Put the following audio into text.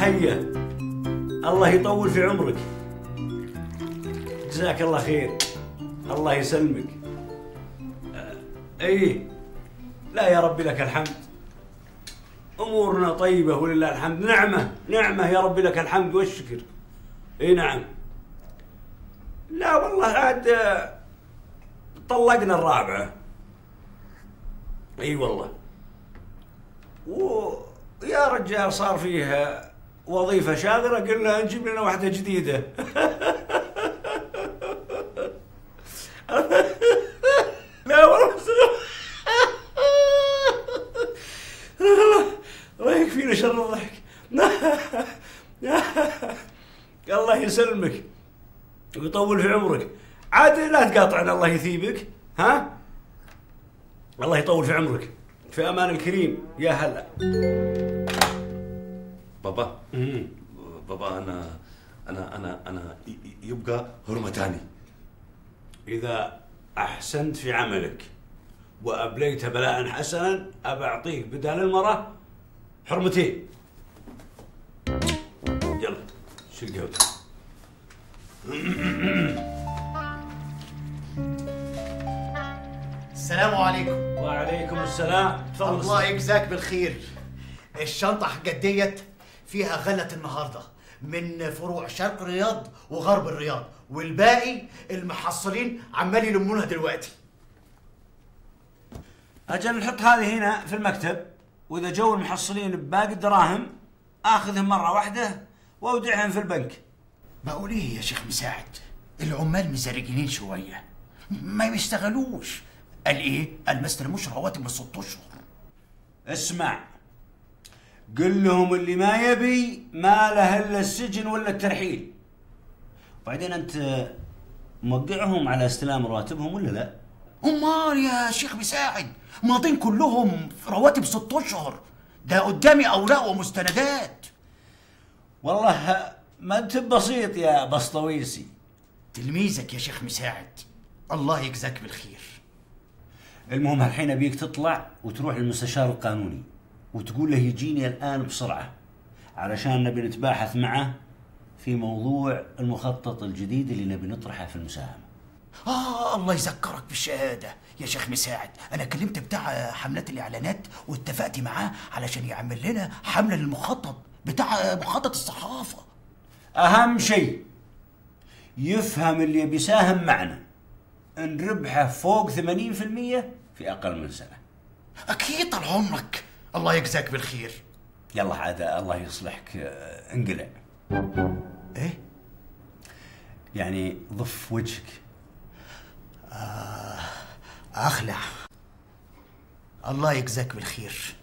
حيه الله يطول في عمرك. جزاك الله خير. الله يسلمك. أي لا يا ربي لك الحمد. أمورنا طيبة ولله الحمد. نعمة نعمة يا ربي لك الحمد والشكر. أي نعم. لا والله عاد طلقنا الرابعة. أي والله. ويا رجال صار فيه وظيفة شاغرة قلنا نجيب لنا واحدة جديدة. لا والله الله يكفينا شر الضحك. الله يسلمك. ويطول في عمرك. عاد لا تقاطعنا الله يثيبك. ها؟ الله يطول في عمرك. في أمان الكريم يا هلا. بابا. بابا أنا أنا أنا أنا يبقى هرمتاني إذا أحسنت في عملك وابليت بلاء حسنا ابى اعطيك بدال المراه حرمتين يلا شيل قهوتك السلام عليكم. وعليكم السلام. تفضل. الله يجزاك بالخير. الشنطة حقت ديت فيها غلة النهاردة من فروع شرق الرياض وغرب الرياض والباقي المحصلين عمال يلمونها دلوقتي. أجل نحط هذه هنا في المكتب وإذا جو المحصلين بباقي الدراهم آخذهم مرة واحدة وأودعهم في البنك. بقول إيه يا شيخ مساعد العمال مزرجين شوية ما بيشتغلوش. قال إيه قال ما استلموش رواتب من ست أشهر. اسمع قل لهم اللي ما يبي ما له إلا السجن ولا الترحيل. وبعدين أنت موقعهم على استلام رواتبهم ولا لا؟ امال يا شيخ مساعد ماضين كلهم في رواتب ست أشهر. ده قدامي أوراق ومستندات. والله ما أنت بسيط يا بسطويسي. تلميذك يا شيخ مساعد. الله يجزاك بالخير. المهم الحين أبيك تطلع وتروح للمستشار القانوني. وتقول له يجيني الآن بسرعة علشان نبي نتباحث معه في موضوع المخطط الجديد اللي نبي نطرحه في المساهمة. آه الله يذكرك بالشهادة يا شيخ مساعد. أنا كلمت بتاع حملات الإعلانات واتفقت معاه علشان يعمل لنا حملة للمخطط بتاع مخطط الصحافة. أهم شيء يفهم اللي بيساهم معنا. ان ربحه فوق 80% في أقل من سنة. أكيد طال عمرك. الله يجزاك بالخير. يلا عاد الله يصلحك آه، انقلع. إيه؟ يعني ضف وجهك. أخلع. الله يجزاك بالخير.